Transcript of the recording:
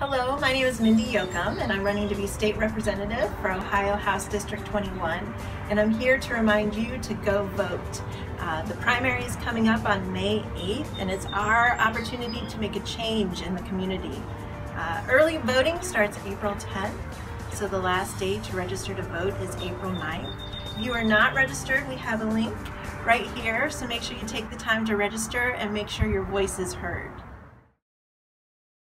Hello, my name is Mindy Yocum and I'm running to be state representative for Ohio House District 21 and I'm here to remind you to go vote. Uh, the primary is coming up on May 8th and it's our opportunity to make a change in the community. Uh, early voting starts April 10th, so the last day to register to vote is April 9th. If you are not registered, we have a link right here, so make sure you take the time to register and make sure your voice is heard.